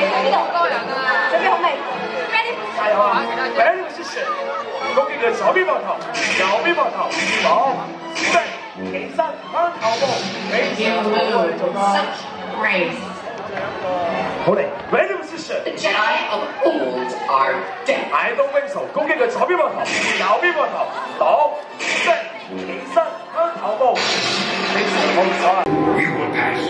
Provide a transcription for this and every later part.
这边好高人啊，这边好美。Very good，谢谢。恭喜个小面包头，小面包头，好，预备，起身，翻头步，起身，做到。Such grace。好嘞，Very good，谢谢。The Jedi of old are dead。I don't think so。恭喜个小面包头，小面包头，好，预备，起身，翻头，起身，啊。We will pass.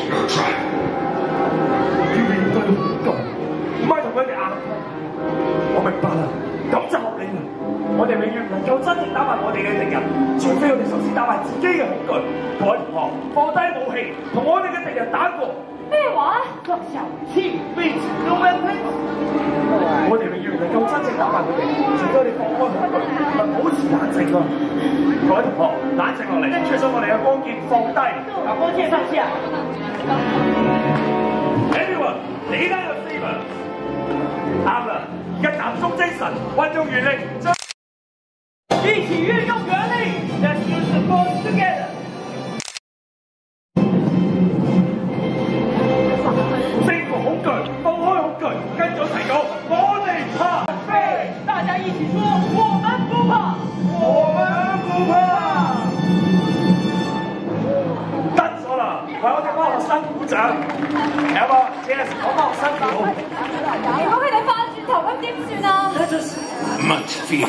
夠真正打敗我哋嘅敵人，除非我哋首先打敗自己嘅恐懼。各位同學，放低武器，同我哋嘅敵人打過。咩話？小氣未知 no man t 我哋永遠唔能夠真正打敗佢哋，除非我哋放開恐懼，同保持冷靜啊！各位同學，冷靜落嚟，將我哋嘅光劍放低，把光劍上下。Everyone，你都有 favor。啱啦，而家集中精神，運用原力，將一起运用原力，Let's use the force together。征服恐懼，放開恐懼，跟咗齊講，我哋怕飛，大家一起說，我們不怕，我們不怕。得咗啦，為我哋班學生鼓掌，有冇？Yes，我班學生鼓。如果佢哋翻轉頭咁點算啊？Much fear